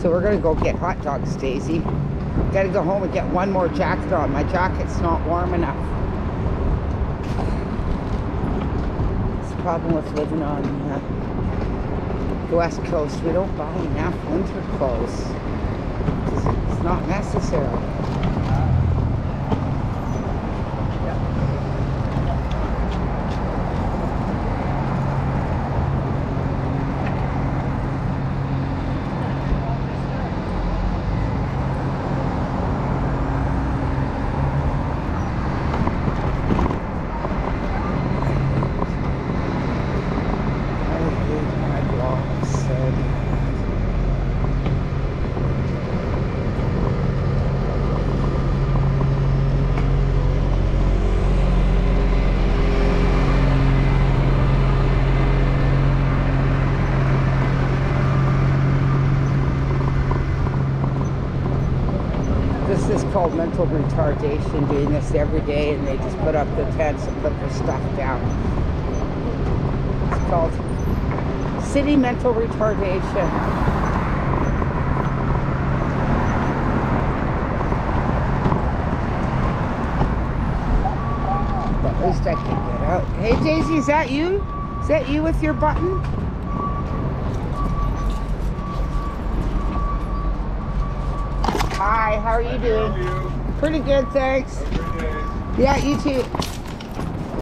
So we're gonna go get hot dogs, Daisy. Gotta go home and get one more jacket on. My jacket's not warm enough. It's the problem with living on uh, the west coast. We don't buy enough winter clothes. It's not necessary. I hate my blog so bad. This is called mental retardation, doing this every day, and they just put up the tents and put their stuff down. It's called city mental retardation. At least I can get out. Hey Daisy, is that you? Is that you with your button? Hi, how are you doing? Pretty good, thanks. Yeah, you too.